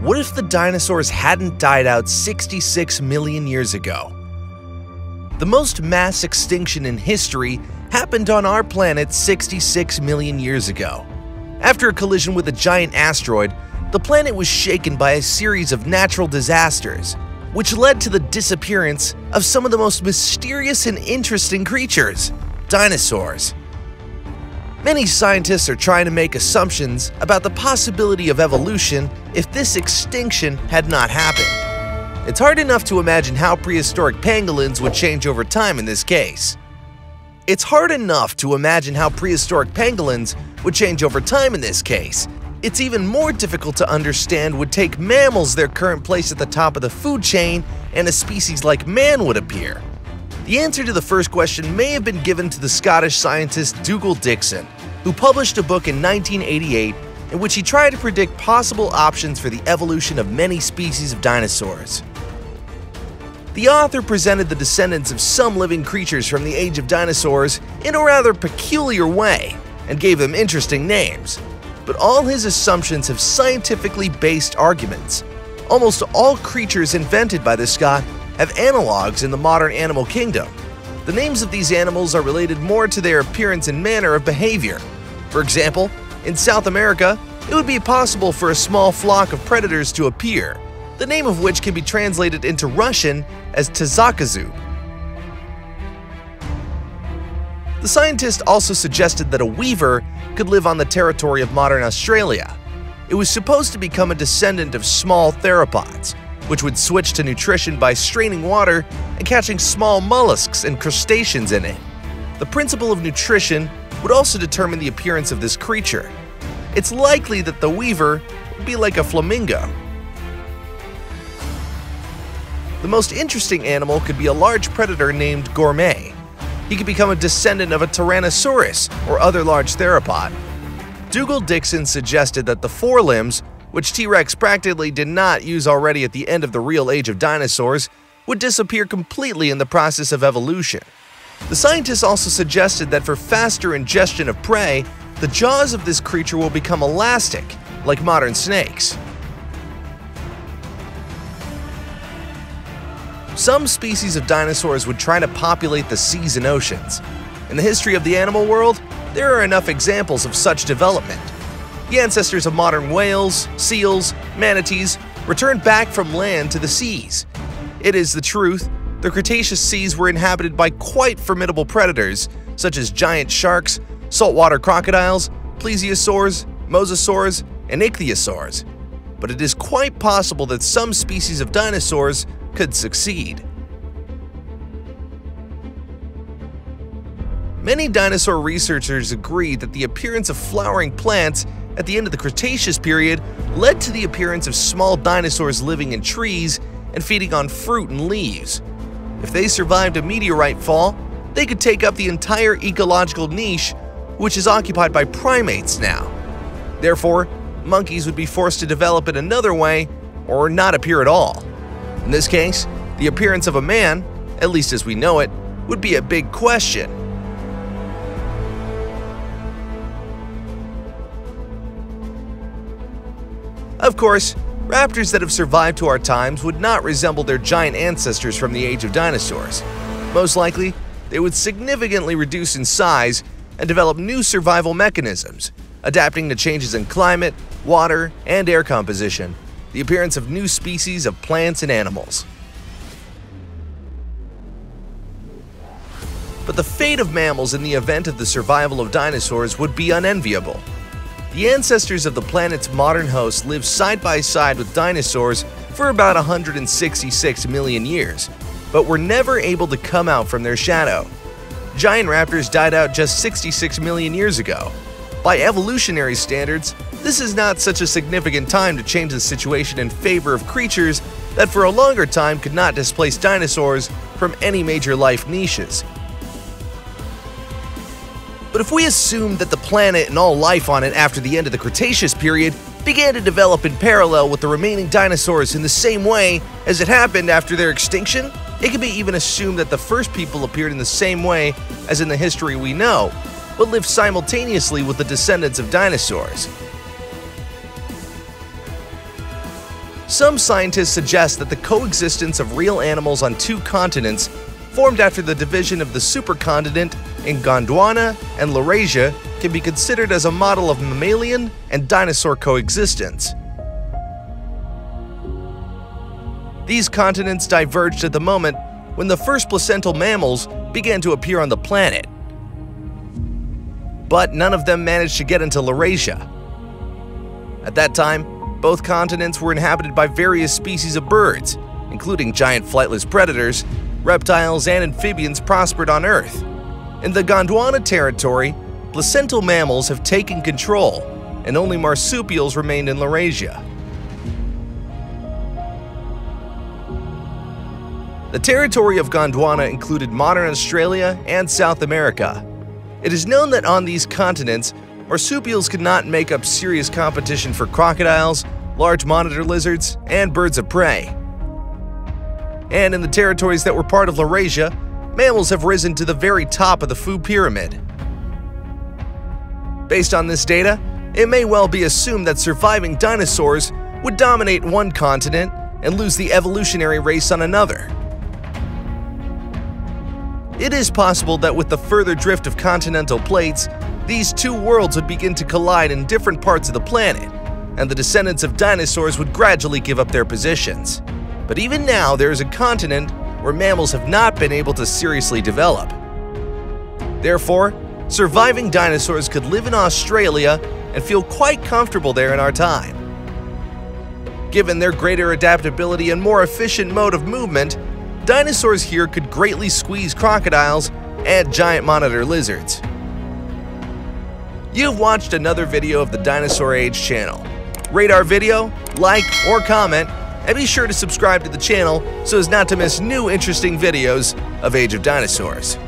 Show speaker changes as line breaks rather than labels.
What if the dinosaurs hadn't died out 66 million years ago? The most mass extinction in history happened on our planet 66 million years ago. After a collision with a giant asteroid, the planet was shaken by a series of natural disasters, which led to the disappearance of some of the most mysterious and interesting creatures dinosaurs. Many scientists are trying to make assumptions about the possibility of evolution if this extinction had not happened. It's hard enough to imagine how prehistoric pangolins would change over time in this case. It's hard enough to imagine how prehistoric pangolins would change over time in this case. It's even more difficult to understand would take mammals their current place at the top of the food chain and a species like man would appear. The answer to the first question may have been given to the Scottish scientist Dougal Dixon, who published a book in 1988 in which he tried to predict possible options for the evolution of many species of dinosaurs. The author presented the descendants of some living creatures from the age of dinosaurs in a rather peculiar way and gave them interesting names. But all his assumptions have scientifically based arguments. Almost all creatures invented by the Scot have analogs in the modern animal kingdom. The names of these animals are related more to their appearance and manner of behavior. For example, in South America, it would be possible for a small flock of predators to appear, the name of which can be translated into Russian as Tzakazu. The scientist also suggested that a weaver could live on the territory of modern Australia. It was supposed to become a descendant of small theropods, which would switch to nutrition by straining water and catching small mollusks and crustaceans in it. The principle of nutrition would also determine the appearance of this creature. It's likely that the weaver would be like a flamingo. The most interesting animal could be a large predator named Gourmet. He could become a descendant of a Tyrannosaurus or other large theropod. Dougal Dixon suggested that the forelimbs which T-Rex practically did not use already at the end of the real age of dinosaurs, would disappear completely in the process of evolution. The scientists also suggested that for faster ingestion of prey, the jaws of this creature will become elastic, like modern snakes. Some species of dinosaurs would try to populate the seas and oceans. In the history of the animal world, there are enough examples of such development. The ancestors of modern whales, seals, manatees returned back from land to the seas. It is the truth, the Cretaceous seas were inhabited by quite formidable predators such as giant sharks, saltwater crocodiles, plesiosaurs, mosasaurs, and ichthyosaurs. But it is quite possible that some species of dinosaurs could succeed. Many dinosaur researchers agree that the appearance of flowering plants at the end of the Cretaceous period led to the appearance of small dinosaurs living in trees and feeding on fruit and leaves. If they survived a meteorite fall, they could take up the entire ecological niche which is occupied by primates now. Therefore, monkeys would be forced to develop in another way or not appear at all. In this case, the appearance of a man, at least as we know it, would be a big question. Of course, raptors that have survived to our times would not resemble their giant ancestors from the age of dinosaurs. Most likely, they would significantly reduce in size and develop new survival mechanisms, adapting to changes in climate, water, and air composition, the appearance of new species of plants and animals. But the fate of mammals in the event of the survival of dinosaurs would be unenviable. The ancestors of the planet's modern hosts lived side by side with dinosaurs for about 166 million years, but were never able to come out from their shadow. Giant raptors died out just 66 million years ago. By evolutionary standards, this is not such a significant time to change the situation in favor of creatures that for a longer time could not displace dinosaurs from any major life niches. But if we assume that the planet and all life on it after the end of the Cretaceous period began to develop in parallel with the remaining dinosaurs in the same way as it happened after their extinction, it can be even assumed that the first people appeared in the same way as in the history we know, but lived simultaneously with the descendants of dinosaurs. Some scientists suggest that the coexistence of real animals on two continents formed after the division of the supercontinent in Gondwana and Laurasia can be considered as a model of mammalian and dinosaur coexistence. These continents diverged at the moment when the first placental mammals began to appear on the planet. But none of them managed to get into Laurasia. At that time, both continents were inhabited by various species of birds, including giant flightless predators, reptiles, and amphibians prospered on Earth. In the Gondwana territory, placental mammals have taken control, and only marsupials remained in Laurasia. The territory of Gondwana included modern Australia and South America. It is known that on these continents, marsupials could not make up serious competition for crocodiles, large monitor lizards, and birds of prey. And in the territories that were part of Laurasia, mammals have risen to the very top of the food pyramid. Based on this data, it may well be assumed that surviving dinosaurs would dominate one continent and lose the evolutionary race on another. It is possible that with the further drift of continental plates, these two worlds would begin to collide in different parts of the planet, and the descendants of dinosaurs would gradually give up their positions. But even now, there is a continent where mammals have not been able to seriously develop. Therefore, surviving dinosaurs could live in Australia and feel quite comfortable there in our time. Given their greater adaptability and more efficient mode of movement, dinosaurs here could greatly squeeze crocodiles and giant monitor lizards. You've watched another video of the Dinosaur Age channel. Rate our video, like, or comment, and be sure to subscribe to the channel so as not to miss new interesting videos of Age of Dinosaurs.